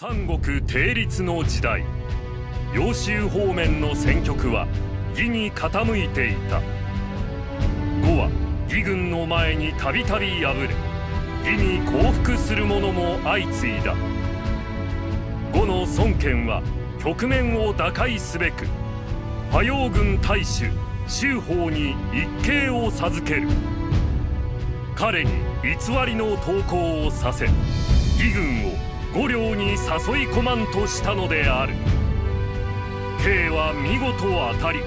三国定立の時代。揚州方面の戦局は義に傾いていた。呉は義軍の前にたびたび敗れ義に降伏する者も相次いだ。呉の孫権は局面を打開すべく波陽軍大主周法に一計を授ける。彼に偽りの投降をさせ義軍を五両に誘い込まんとしたのである。慶は見事当たり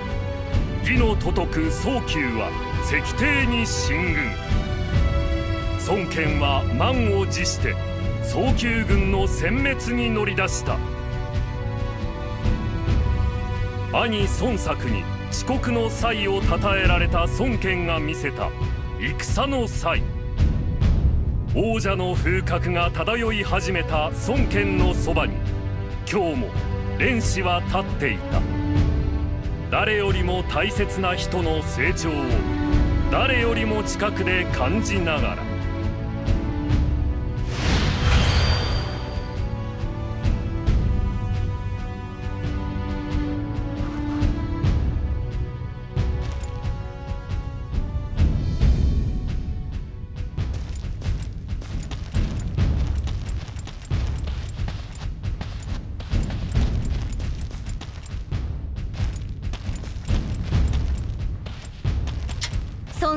義の都督早急は石庭に進軍。孫権は満を持して早急軍の殲滅に乗り出した。兄孫作に遅刻の際を称えられた孫権が見せた戦の際。王者の風格が漂い始めた孫権のそばに今日も蓮氏は立っていた。誰よりも大切な人の成長を誰よりも近くで感じながら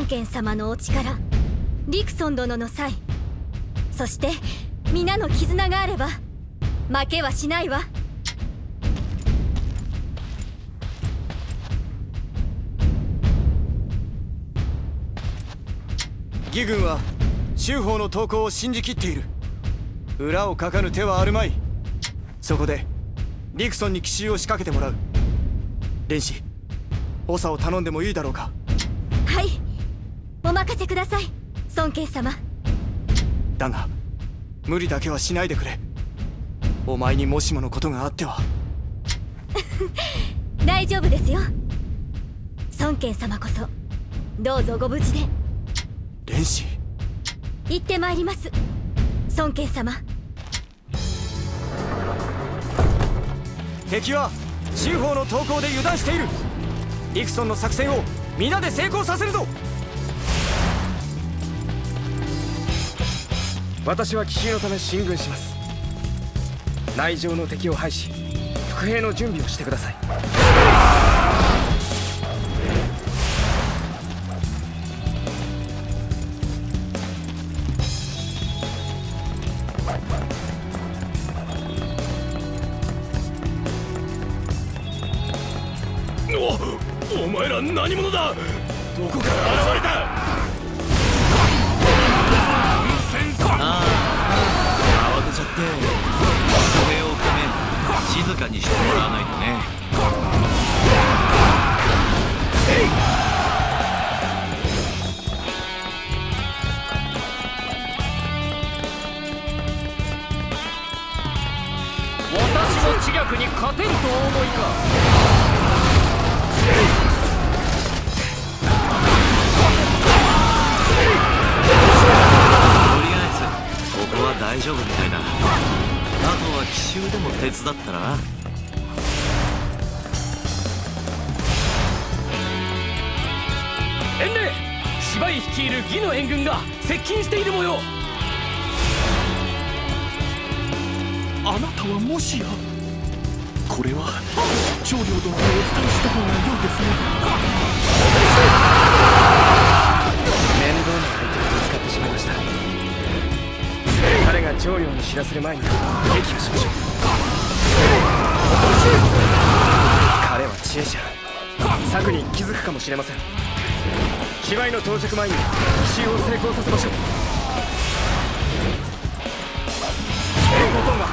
孫権様のお力リクソン殿の際そして皆の絆があれば負けはしないわ。義軍は州法の投稿を信じきっている。裏をかかぬ手はあるまい。そこでリクソンに奇襲を仕掛けてもらう。蓮氏長を頼んでもいいだろうか。はい。お任せください。孫権様。だが無理だけはしないでくれ。お前にもしものことがあっては。大丈夫ですよ。孫権様こそどうぞご無事で。蓮氏行ってまいります。孫権様。敵は州法の投稿で油断している。リクソンの作戦を皆で成功させるぞ私は奇襲のため進軍します。内情の敵を排し伏兵の準備をしてください。おお前ら何者だ？どこから現れた？って歩兵を止め静かにしてもらわないとね。私の知略に勝てると思いか。は大丈夫みたいだ。あとは奇襲でも手伝ったら？伝令芝居率いる義の援軍が接近している模様。あなたはもしや？これは長領殿にお伝えした方が良いですね長領に知らせる前に撃破しましょう彼は知恵者。策に気づくかもしれません。芝居の到着前に奇襲を成功させましょう。ということが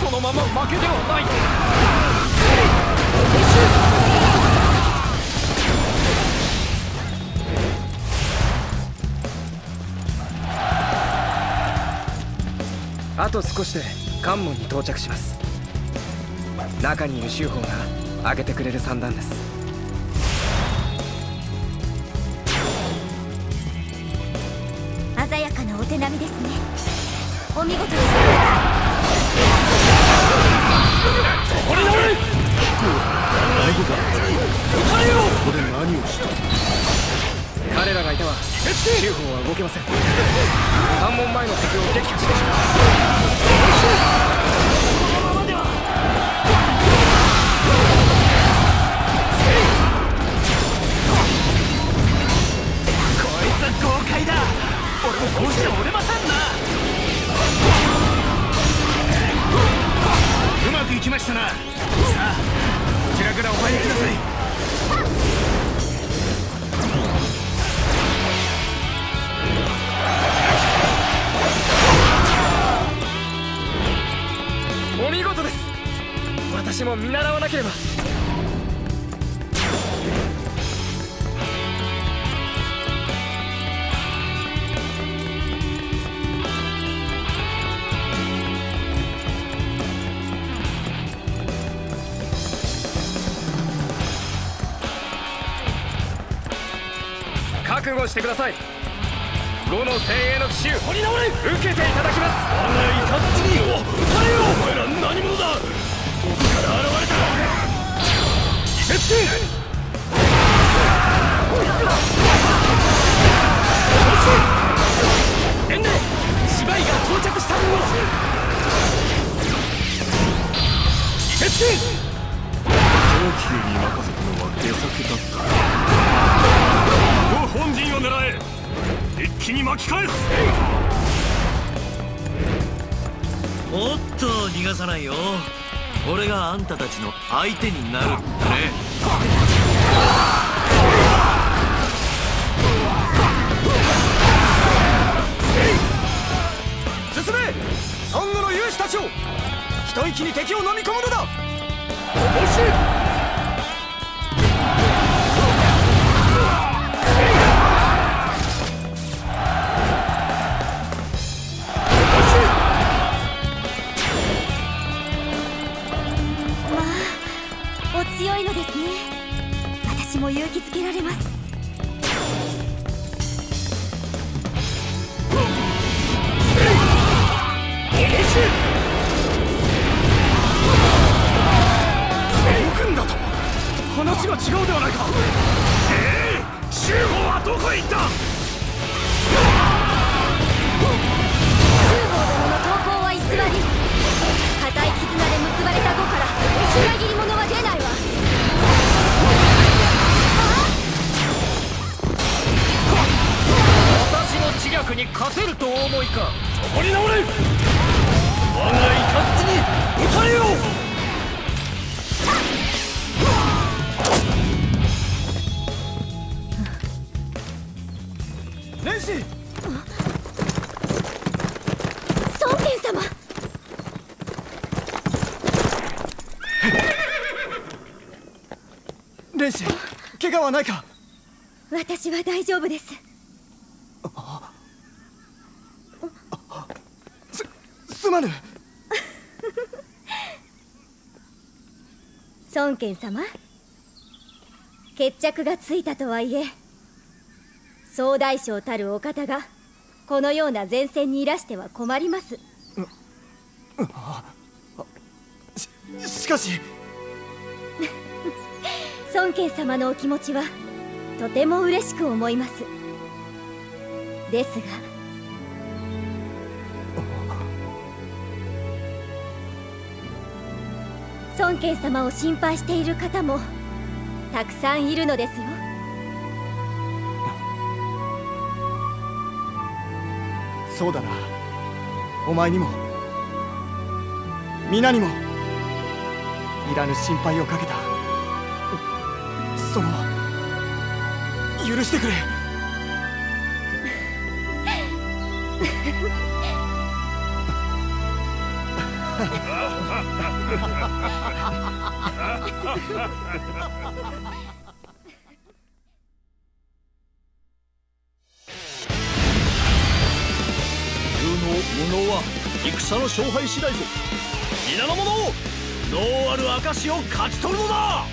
そのまま負けではない。あと少しで関門に到着します。中にいる修法が上げてくれる算段です。鮮やかなお手並みですね。お見事です。これここで何をした？彼らがいては修法は動けません。関門前の敵を撃破してしまう。も見習わなければ。覚悟してください。五の精鋭の奇襲。掘り直れ。受けていただきますおっと逃がさないよ。俺があんたたちの相手になるってね。進め!孫悟の勇士たちを!一息に敵を飲み込むのだ!違うではないか。ええ？州法はどこへ行った？中宝殿の投稿は偽り固い絆で結ばれた語から裏切り者は出ないわ。私の知略に勝てるとお思いか。そこに直れはないか。私は大丈夫です。すまぬ。孫権様？決着がついたとはいえ総大将たるお方がこのような前線にいらしては困ります。ししかし孫権様のお気持ちはとても嬉しく思います。ですが。孫権様を心配している方もたくさんいるのですよ。そうだな。お前にも。皆にも。いらぬ心配をかけた。その許してくれ。有能無能は戦の勝敗次第ぞ。皆の者ノーある証を勝ち取るのだ